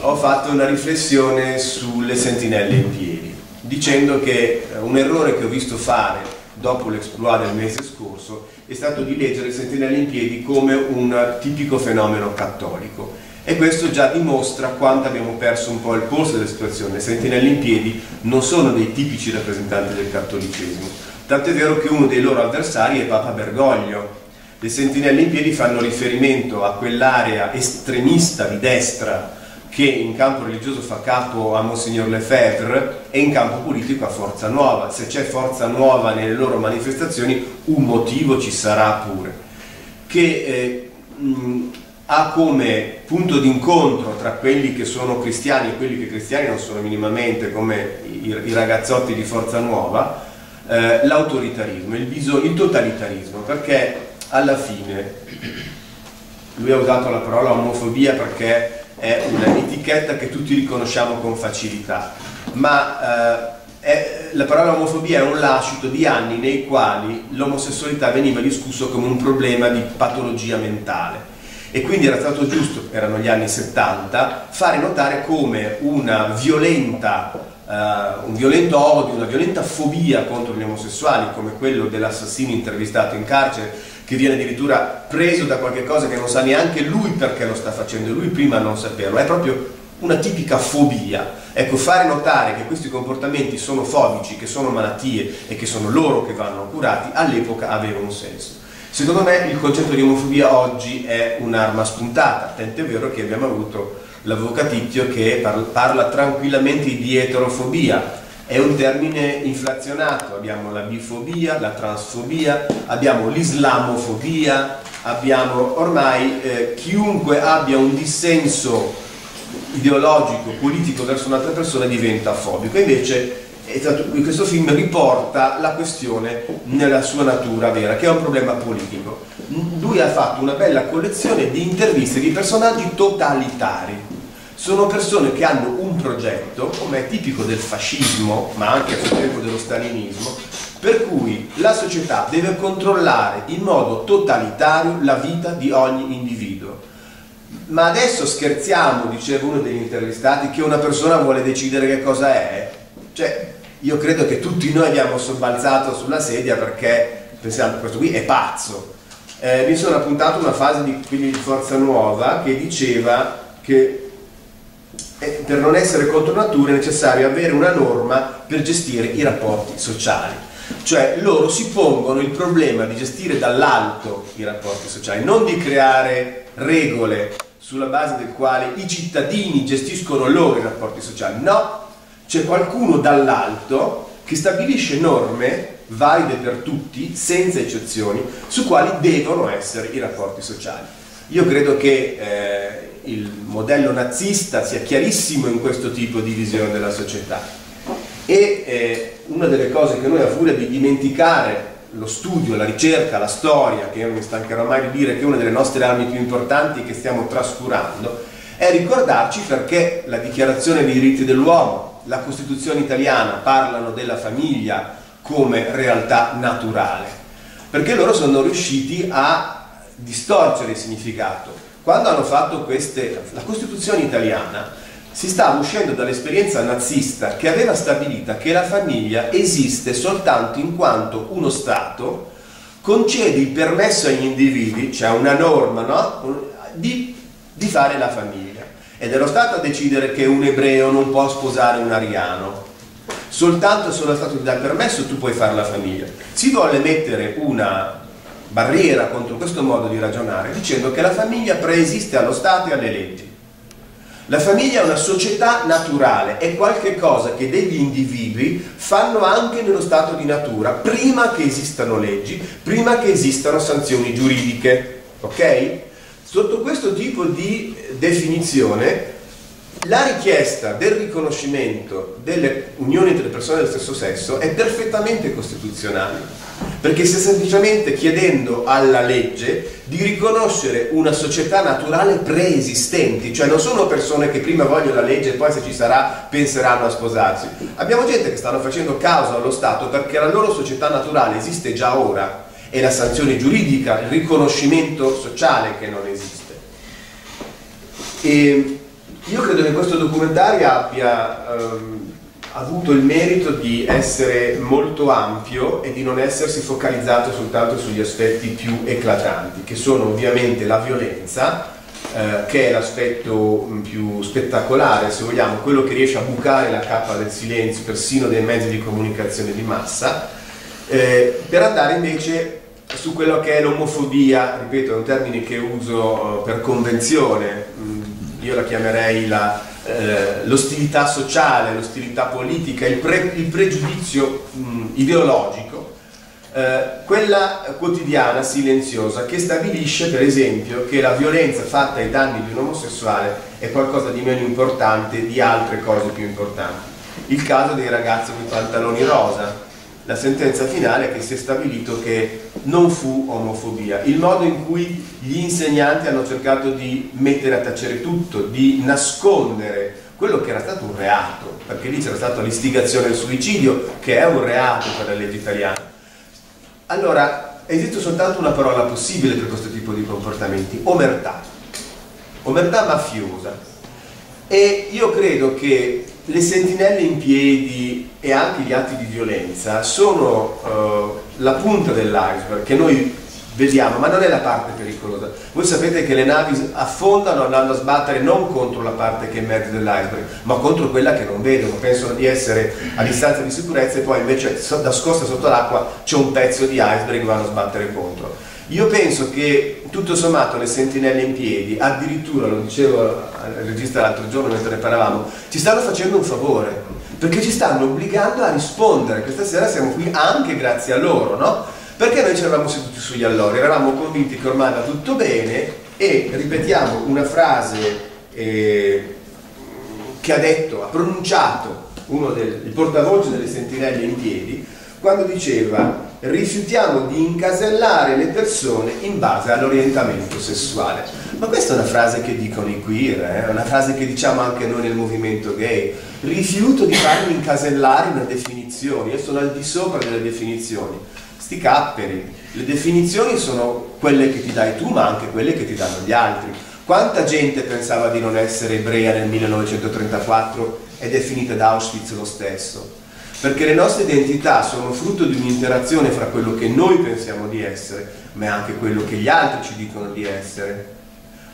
ho fatto una riflessione sulle sentinelle in piedi, dicendo che un errore che ho visto fare dopo l'exploit del mese scorso è stato di leggere le sentinelle in piedi come un tipico fenomeno cattolico e questo già dimostra quanto abbiamo perso un po' il polso della situazione. Le sentinelle in piedi non sono dei tipici rappresentanti del cattolicesimo, tanto è vero che uno dei loro avversari è Papa Bergoglio. Le sentinelle in piedi fanno riferimento a quell'area estremista di destra che in campo religioso fa capo a Monsignor Lefebvre e in campo politico a Forza Nuova. Se c'è Forza Nuova nelle loro manifestazioni, un motivo ci sarà pure. Che eh, mh, ha come punto d'incontro tra quelli che sono cristiani e quelli che cristiani non sono minimamente, come i, i ragazzotti di Forza Nuova, eh, l'autoritarismo, il, il totalitarismo, perché alla fine lui ha usato la parola omofobia perché è un'etichetta che tutti riconosciamo con facilità, ma eh, è, la parola omofobia è un lascito di anni nei quali l'omosessualità veniva discusso come un problema di patologia mentale. E quindi era stato giusto, erano gli anni 70, fare notare come violenta Uh, un violento odio, una violenta fobia contro gli omosessuali, come quello dell'assassino intervistato in carcere, che viene addirittura preso da qualche cosa che non sa neanche lui perché lo sta facendo, lui prima non saperlo, è proprio una tipica fobia. Ecco, fare notare che questi comportamenti sono fobici, che sono malattie e che sono loro che vanno curati, all'epoca aveva un senso. Secondo me il concetto di omofobia oggi è un'arma spuntata, tant'è vero che abbiamo avuto l'avvocaticchio che parla tranquillamente di eterofobia, è un termine inflazionato, abbiamo la bifobia, la transfobia, abbiamo l'islamofobia, abbiamo ormai eh, chiunque abbia un dissenso ideologico, politico verso un'altra persona diventa fobico, invece questo film riporta la questione nella sua natura vera, che è un problema politico. Lui ha fatto una bella collezione di interviste di personaggi totalitari, sono persone che hanno un progetto, come è tipico del fascismo, ma anche a suo tempo dello stalinismo, per cui la società deve controllare in modo totalitario la vita di ogni individuo. Ma adesso scherziamo, diceva uno degli intervistati, che una persona vuole decidere che cosa è? Cioè, io credo che tutti noi abbiamo sobbalzato sulla sedia perché pensiamo, questo qui è pazzo. Eh, mi sono appuntato una fase di, di Forza Nuova che diceva che per non essere contro natura è necessario avere una norma per gestire i rapporti sociali. Cioè loro si pongono il problema di gestire dall'alto i rapporti sociali, non di creare regole sulla base del quale i cittadini gestiscono loro i rapporti sociali, no, c'è qualcuno dall'alto che stabilisce norme valide per tutti, senza eccezioni, su quali devono essere i rapporti sociali. Io credo che eh, il modello nazista sia chiarissimo in questo tipo di visione della società. E eh, una delle cose che noi a furia di dimenticare lo studio, la ricerca, la storia, che io non mi stancherò mai di dire che è una delle nostre armi più importanti che stiamo trascurando, è ricordarci perché la dichiarazione dei diritti dell'uomo, la Costituzione italiana parlano della famiglia come realtà naturale, perché loro sono riusciti a distorcere il significato quando hanno fatto queste, la Costituzione italiana si stava uscendo dall'esperienza nazista che aveva stabilita che la famiglia esiste soltanto in quanto uno Stato concede il permesso agli individui, cioè una norma, no? di, di fare la famiglia. Ed è lo Stato a decidere che un ebreo non può sposare un ariano. Soltanto se lo Stato ti dà il permesso tu puoi fare la famiglia. Si vuole mettere una barriera contro questo modo di ragionare dicendo che la famiglia preesiste allo Stato e alle leggi. La famiglia è una società naturale, è qualcosa che degli individui fanno anche nello stato di natura, prima che esistano leggi, prima che esistano sanzioni giuridiche. Ok? Sotto questo tipo di definizione la richiesta del riconoscimento delle unioni tra persone del stesso sesso è perfettamente costituzionale, perché sta semplicemente chiedendo alla legge di riconoscere una società naturale preesistente, cioè non sono persone che prima vogliono la legge e poi se ci sarà penseranno a sposarsi. Abbiamo gente che stanno facendo causa allo Stato perché la loro società naturale esiste già ora, è la sanzione giuridica, il riconoscimento sociale che non esiste. E io credo che questo documentario abbia ehm, avuto il merito di essere molto ampio e di non essersi focalizzato soltanto sugli aspetti più eclatanti, che sono ovviamente la violenza, eh, che è l'aspetto mm, più spettacolare, se vogliamo, quello che riesce a bucare la cappa del silenzio persino dei mezzi di comunicazione di massa, eh, per andare invece su quello che è l'omofobia, ripeto è un termine che uso eh, per convenzione, mm, io la chiamerei la, eh, l'ostilità sociale, l'ostilità politica, il, pre, il pregiudizio mh, ideologico, eh, quella quotidiana, silenziosa, che stabilisce per esempio che la violenza fatta ai danni di un omosessuale è qualcosa di meno importante di altre cose più importanti. Il caso dei ragazzi con i pantaloni rosa, la sentenza finale è che si è stabilito che non fu omofobia. Il modo in cui gli insegnanti hanno cercato di mettere a tacere tutto, di nascondere quello che era stato un reato, perché lì c'era stata l'istigazione al suicidio, che è un reato per la legge italiana. Allora, esiste soltanto una parola possibile per questo tipo di comportamenti, omertà. Omertà mafiosa. E io credo che le sentinelle in piedi e anche gli atti di violenza sono uh, la punta dell'iceberg che noi vediamo, ma non è la parte pericolosa. Voi sapete che le navi affondano andando a sbattere non contro la parte che emerge dell'iceberg, ma contro quella che non vedono, pensano di essere a distanza di sicurezza e poi invece nascosta sotto l'acqua c'è un pezzo di iceberg che vanno a sbattere contro. Io penso che tutto sommato le sentinelle in piedi, addirittura, lo dicevo al regista l'altro giorno mentre ne parlavamo, ci stanno facendo un favore, perché ci stanno obbligando a rispondere. Questa sera siamo qui anche grazie a loro, no? Perché noi ci eravamo seduti sugli allori, eravamo convinti che ormai va tutto bene e ripetiamo una frase eh, che ha detto, ha pronunciato uno del portavoce delle sentinelle in piedi, quando diceva rifiutiamo di incasellare le persone in base all'orientamento sessuale. Ma questa è una frase che dicono i queer, eh? è una frase che diciamo anche noi nel movimento gay. Rifiuto di farmi incasellare in definizioni, io sono al di sopra delle definizioni. Sti capperi, le definizioni sono quelle che ti dai tu ma anche quelle che ti danno gli altri. Quanta gente pensava di non essere ebrea nel 1934 ed è finita da Auschwitz lo stesso? Perché le nostre identità sono frutto di un'interazione fra quello che noi pensiamo di essere, ma anche quello che gli altri ci dicono di essere.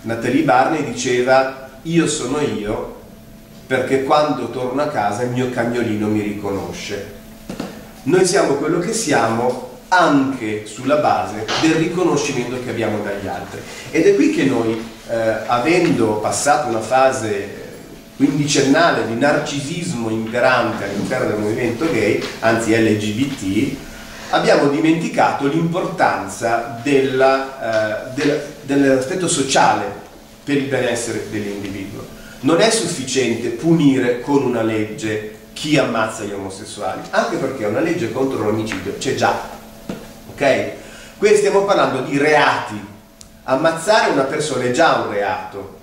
Natalie Barney diceva io sono io perché quando torno a casa il mio cagnolino mi riconosce. Noi siamo quello che siamo anche sulla base del riconoscimento che abbiamo dagli altri. Ed è qui che noi, eh, avendo passato una fase quindicennale di narcisismo imperante all'interno del movimento gay, anzi LGBT, abbiamo dimenticato l'importanza eh, dell'aspetto sociale per il benessere dell'individuo. Non è sufficiente punire con una legge chi ammazza gli omosessuali, anche perché una legge contro l'omicidio c'è già. Ok? Qui stiamo parlando di reati. Ammazzare una persona è già un reato,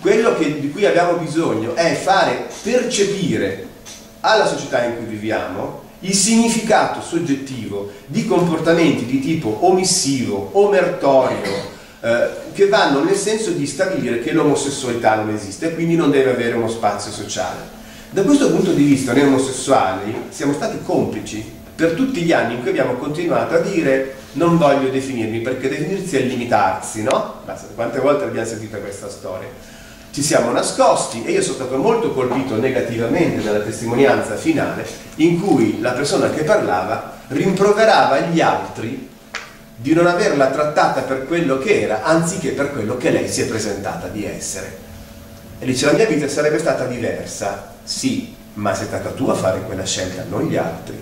quello che, di cui abbiamo bisogno è fare percepire alla società in cui viviamo il significato soggettivo di comportamenti di tipo omissivo, omertorio, eh, che vanno nel senso di stabilire che l'omosessualità non esiste e quindi non deve avere uno spazio sociale. Da questo punto di vista noi omosessuali siamo stati complici per tutti gli anni in cui abbiamo continuato a dire non voglio definirmi perché definirsi è limitarsi, no? Quante volte abbiamo sentito questa storia? Ci siamo nascosti e io sono stato molto colpito negativamente dalla testimonianza finale in cui la persona che parlava rimproverava gli altri di non averla trattata per quello che era anziché per quello che lei si è presentata di essere. E dice la mia vita sarebbe stata diversa, sì, ma sei stata tu a fare quella scelta, non gli altri.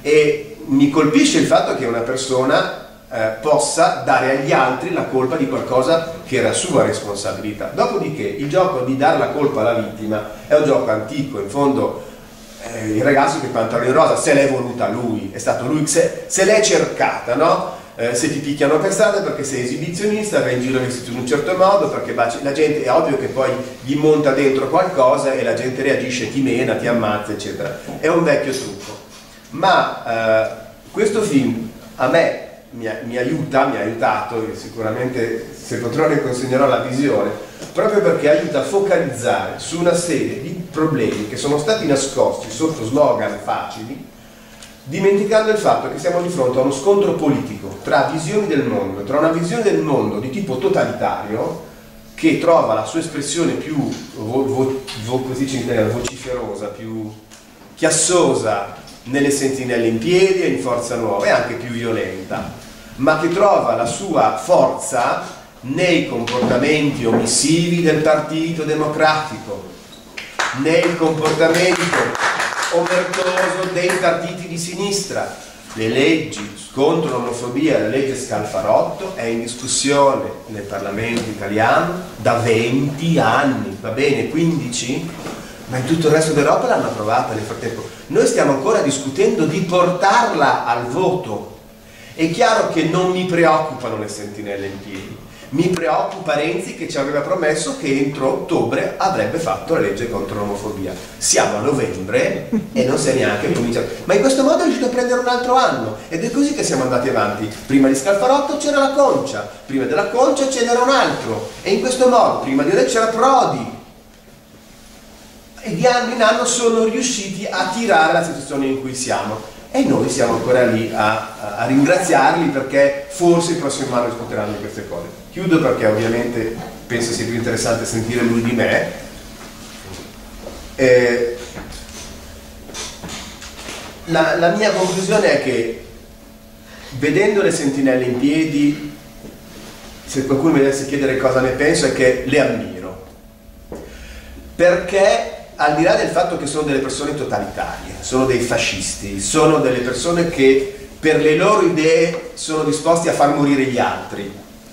E mi colpisce il fatto che una persona eh, possa dare agli altri la colpa di qualcosa che era sua responsabilità. Dopodiché il gioco di dare la colpa alla vittima è un gioco antico, in fondo eh, il ragazzo che pantaloni rosa se l'è voluta lui, è stato lui, se, se l'è cercata, no? Eh, se ti picchiano per strada perché sei esibizionista, vai in giro vestito in un certo modo, perché la gente è ovvio che poi gli monta dentro qualcosa e la gente reagisce, ti mena, ti ammazza, eccetera. È un vecchio trucco. Ma eh, questo film a me mi, mi, aiuta, mi ha aiutato, sicuramente se potrò ne consegnerò la visione, proprio perché aiuta a focalizzare su una serie di problemi che sono stati nascosti sotto slogan facili, dimenticando il fatto che siamo di fronte a uno scontro politico tra visioni del mondo, tra una visione del mondo di tipo totalitario che trova la sua espressione più vo, vo, vo, vociferosa, più chiassosa nelle sentinelle in piedi e in forza nuova e anche più violenta, ma che trova la sua forza nei comportamenti omissivi del Partito Democratico, nel comportamento omertoso dei partiti di sinistra. Le leggi contro l'omofobia, la legge Scalfarotto è in discussione nel Parlamento italiano da 20 anni, va bene, 15? Ma in tutto il resto d'Europa l'hanno approvata nel frattempo. Noi stiamo ancora discutendo di portarla al voto. È chiaro che non mi preoccupano le sentinelle in piedi, mi preoccupa Renzi che ci aveva promesso che entro ottobre avrebbe fatto la legge contro l'omofobia. Siamo a novembre e non si è neanche cominciato. Ma in questo modo è riuscito a prendere un altro anno ed è così che siamo andati avanti. Prima di Scalfarotto c'era la Concia, prima della Concia ce n'era un altro e in questo modo, prima di lei c'era Prodi. E di anno in anno sono riusciti a tirare la situazione in cui siamo e noi siamo ancora lì a, a ringraziarli perché forse il prossimo anno discuteranno di queste cose. Chiudo perché ovviamente penso sia più interessante sentire lui di me. Eh, la, la mia conclusione è che vedendo le sentinelle in piedi, se qualcuno mi dovesse chiedere cosa ne penso, è che le ammiro. Perché al di là del fatto che sono delle persone totalitarie, sono dei fascisti, sono delle persone che per le loro idee sono disposti a far morire gli altri,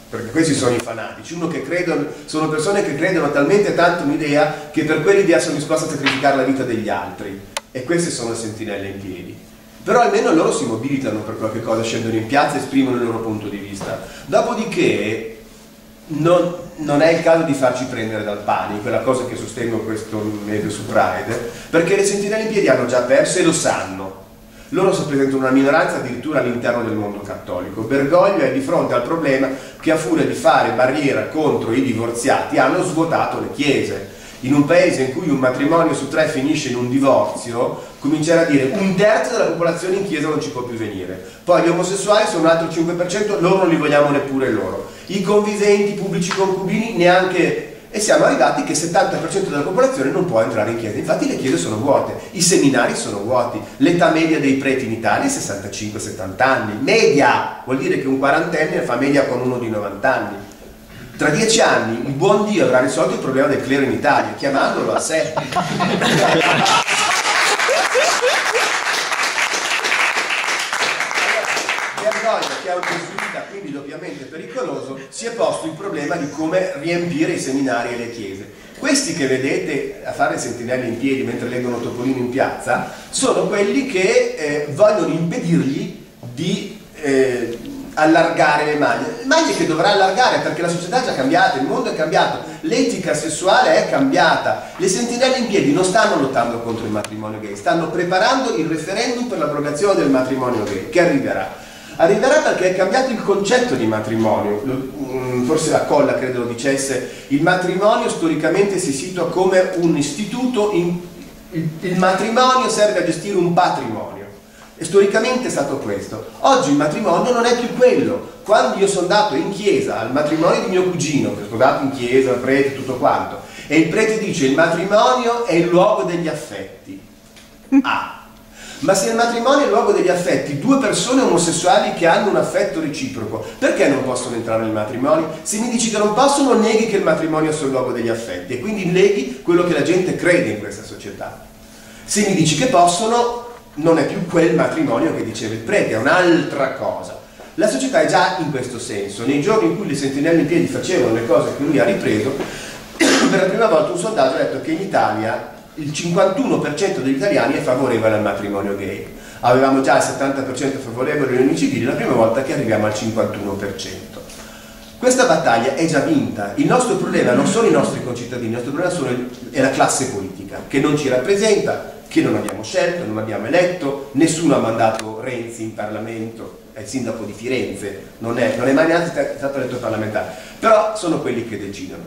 perché questi sono i fanatici, credono, sono persone che credono talmente tanto un'idea che per quell'idea sono disposti a sacrificare la vita degli altri e queste sono le sentinelle in piedi. Però almeno loro si mobilitano per qualche cosa, scendono in piazza e esprimono il loro punto di vista. Dopodiché non, non, è il caso di farci prendere dal panico, è la cosa che sostengo questo mese su Pride, perché le sentinelle in piedi hanno già perso e lo sanno. Loro rappresentano una minoranza addirittura all'interno del mondo cattolico. Bergoglio è di fronte al problema che a furia di fare barriera contro i divorziati hanno svuotato le chiese in un paese in cui un matrimonio su tre finisce in un divorzio, cominciare a dire un terzo della popolazione in chiesa non ci può più venire. Poi gli omosessuali sono un altro 5%, loro non li vogliamo neppure loro. I conviventi, i pubblici concubini, neanche... E siamo arrivati che il 70% della popolazione non può entrare in chiesa. Infatti le chiese sono vuote, i seminari sono vuoti, l'età media dei preti in Italia è 65-70 anni. Media vuol dire che un quarantenne fa media con uno di 90 anni tra dieci anni il buon Dio avrà risolto il problema del clero in Italia, chiamandolo a sé. Vergogna che è un quindi doppiamente pericoloso, si è posto il problema di come riempire i seminari e le chiese. Questi che vedete a fare sentinelle in piedi mentre leggono Topolino in piazza sono quelli che eh, vogliono impedirgli di eh, allargare le maglie, le maglie che dovrà allargare perché la società è già cambiata, il mondo è cambiato, l'etica sessuale è cambiata, le sentinelle in piedi non stanno lottando contro il matrimonio gay, stanno preparando il referendum per l'abrogazione del matrimonio gay, che arriverà. Arriverà perché è cambiato il concetto di matrimonio, mm, forse la Colla credo lo dicesse, il matrimonio storicamente si situa come un istituto, in, il, matrimonio serve a gestire un patrimonio e storicamente è stato questo. Oggi il matrimonio non è più quello. Quando io sono andato in chiesa al matrimonio di mio cugino, che è sposato in chiesa, il prete, tutto quanto, e il prete dice il matrimonio è il luogo degli affetti. Ah, ma se il matrimonio è il luogo degli affetti, due persone omosessuali che hanno un affetto reciproco, perché non possono entrare nel matrimonio? Se mi dici che non possono, neghi che il matrimonio sia il luogo degli affetti e quindi neghi quello che la gente crede in questa società. Se mi dici che possono, non è più quel matrimonio che diceva il prete, è un'altra cosa. La società è già in questo senso. Nei giorni in cui le sentinelle in piedi facevano le cose che lui ha ripreso, per la prima volta un sondaggio ha detto che in Italia il 51% degli italiani è favorevole al matrimonio gay. Avevamo già il 70% favorevole alle unioni civili, la prima volta che arriviamo al 51%. Questa battaglia è già vinta, il nostro problema non sono i nostri concittadini, il nostro problema è la classe politica che non ci rappresenta, che non abbiamo scelto, non abbiamo eletto, nessuno ha mandato Renzi in Parlamento, è il sindaco di Firenze, non è, non è mai neanche stato eletto parlamentare, però sono quelli che decidono.